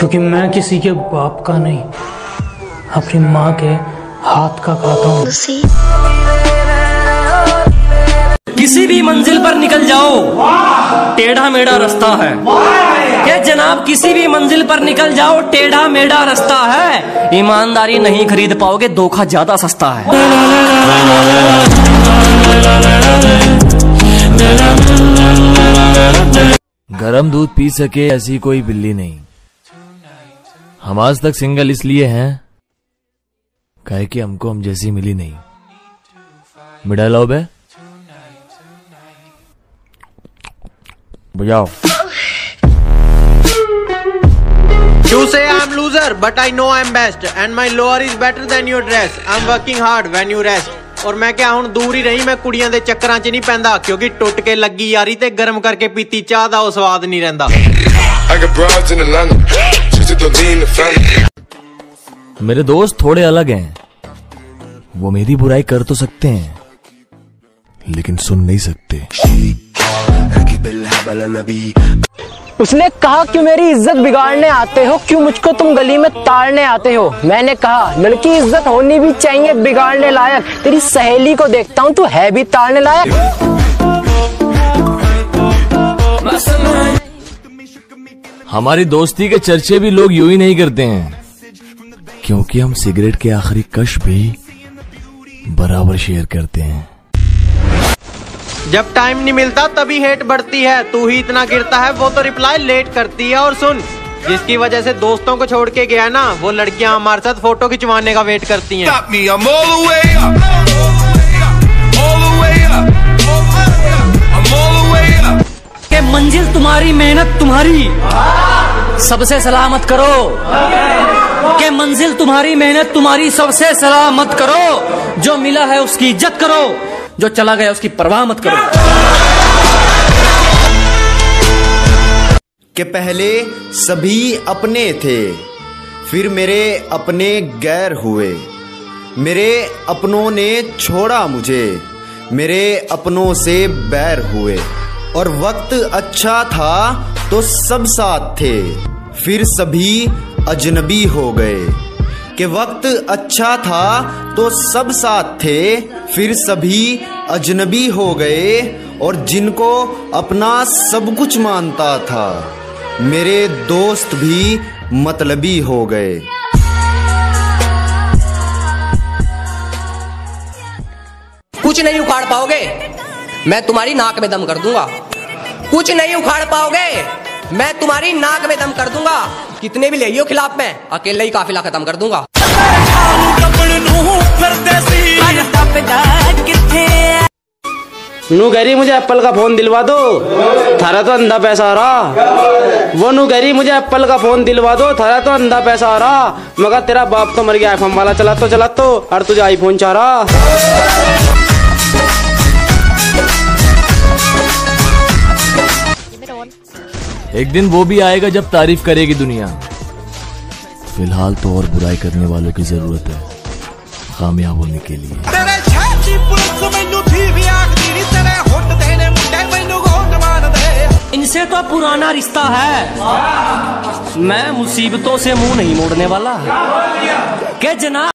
क्योंकि मैं किसी के बाप का नहीं अपनी माँ के हाथ का खाता हूँ। किसी भी मंजिल पर निकल जाओ टेढ़ा मेढ़ा रास्ता है। क्या जनाब किसी भी मंजिल पर निकल जाओ टेढ़ा मेढ़ा रास्ता है। ईमानदारी नहीं खरीद पाओगे धोखा ज़्यादा सस्ता है। गरम दूध पी सके ऐसी कोई बिल्ली नहीं। हम आज तक सिंगल इसलिए हैं कहे कि हमको हम जैसी मिली नहीं मिठा लो बे बजाओ You say I'm loser, but I know I'm best, and my lower is better than your dress. I'm working hard when you rest. ਔਰ ਮੈਂ ਕਿਹਾ ਹੁਣ ਦੂਰ ਹੀ ਰਹੀ ਮੈਂ ਕੁੜੀਆਂ ਦੇ ਚੱਕਰਾਂ 'ਚ ਨਹੀਂ ਪੈਂਦਾ ਕਿਉਂਕਿ ਟੁੱਟ ਕੇ ਲੱਗੀ ਯਾਰੀ ਤੇ ਗਰਮ ਕਰਕੇ ਪੀਤੀ ਚਾਹ ਦਾ ਉਹ ਸਵਾਦ ਨਹੀਂ ਰਹਿੰਦਾ I got broads in Atlanta. Family. मेरे दोस्त थोड़े अलग हैं। वो मेरी बुराई कर तो सकते हैं लेकिन सुन नहीं सकते। उसने कहा क्यों मेरी इज़्ज़त बिगाड़ने आते हो क्यों मुझको तुम गली में ताड़ने आते हो? मैंने कहा लड़की इज़्ज़त होनी भी चाहिए बिगाड़ने लायक। तेरी सहेली को देखता हूँ तू है भी ताड़ने लायक। हमारी दोस्ती के चर्चे भी लोग यूँ ही नहीं करते हैं। क्योंकि हम सिगरेट के आखिरी कश भी बराबर शेयर करते हैं। जब टाइम नहीं मिलता तभी हेट बढ़ती है। तू ही इतना गिरता है वो तो रिप्लाई लेट करती है। और सुन जिसकी वजह से दोस्तों को छोड़ के गया ना वो लड़कियाँ हमारे साथ फ़ोटो खिंचवाने का वेट करती हैं। मंजिल तुम्हारी, मेहनत तुम्हारी। सबसे सलामत करो। के मंजिल तुम्हारी, मेहनत तुम्हारी, सबसे सलामत करो। जो मिला है उसकी इज़्ज़त करो। जो चला गया उसकी परवाह मत करो। कि पहले सभी अपने थे, फिर मेरे अपने गैर हुए। मेरे अपनों ने छोड़ा मुझे, मेरे अपनों से बैर हुए। और वक्त अच्छा था तो सब साथ थे। फिर सभी अजनबी हो गए। कि वक्त अच्छा था तो सब साथ थे, फिर सभी अजनबी हो गए और जिनको अपना सब कुछ मानता था, मेरे दोस्त भी मतलबी हो गए। कुछ नहीं उखाड़ पाओगे? मैं तुम्हारी नाक में दम कर दूँगा। कुछ नहीं उखाड़ पाओगे। मैं तुम्हारी नाक में दम कर दूँगा। कितने भी ले खिलाफ में, अकेले ही काफिला खत्म कर दूँगा। नू रही मुझे एप्पल का फ़ोन दिलवा दो। थारा तो अंधा पैसा आ रहा। वो नू रही मुझे एप्पल का फ़ोन दिलवा दो। थारा तो अंधा पैसा आ रहा। मगर तेरा बाप तो मर गया आईफोन वाला। चला तो चला तो। और तुझे आईफोन चाह रहा एक दिन वो भी आएगा जब तारीफ़ करेगी दुनिया। फ़िलहाल तो और बुराई करने वालों की ज़रूरत है कामयाब होने के लिए। इनसे तो पुराना रिश्ता है। मैं मुसीबतों से मुँह नहीं मोड़ने वाला। क्या जनाब